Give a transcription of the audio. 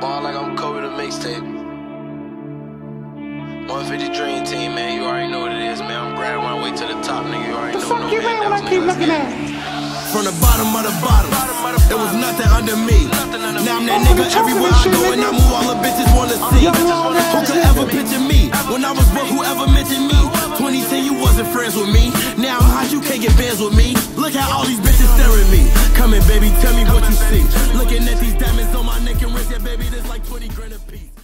Ball like I'm Kobe the mixtape. 150 Dream Team, man. You already know what it is, man. I'm grabbing my way to the top, nigga. You already The know. fuck no you mean when I keep looking at? From the bottom of the bottom, there was nothing under me. Now I'm that nigga everywhere I go and I move all the bitches wanna see. Who could ever picture me? When I was broke, whoever mentioned me? 2010, you wasn't friends with me. Now hot, you can't get bands with me. Look how all these bitches staring at me. Come in, baby, tell me what you see. Looking at these baby, this like 20 grand a piece.